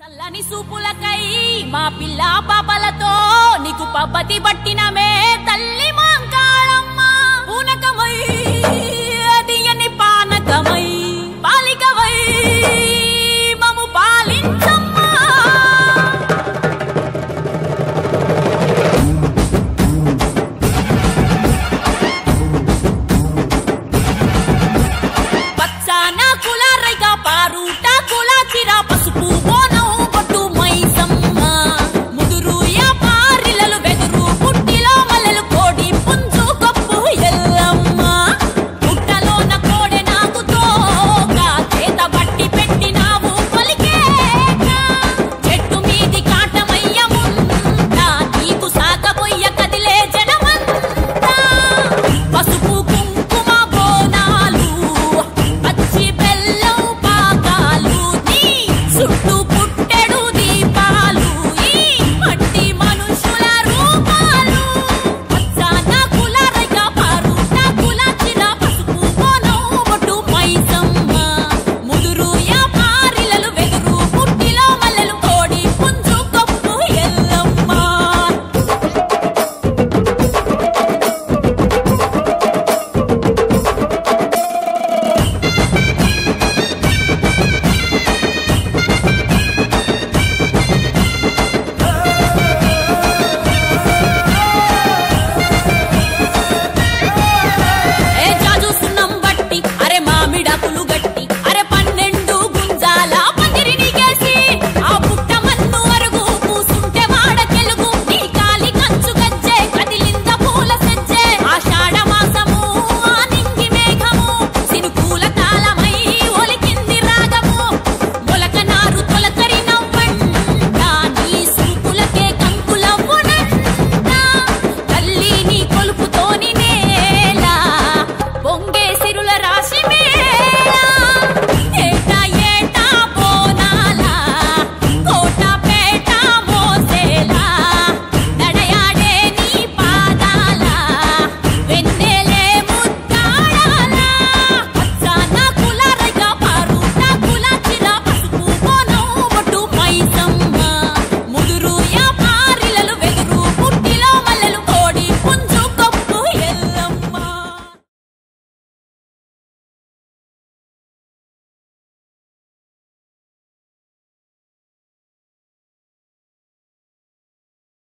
సల్లని సూపులకై మా పిల్ల పాపలతో నీకు పబ్బతి పట్టిన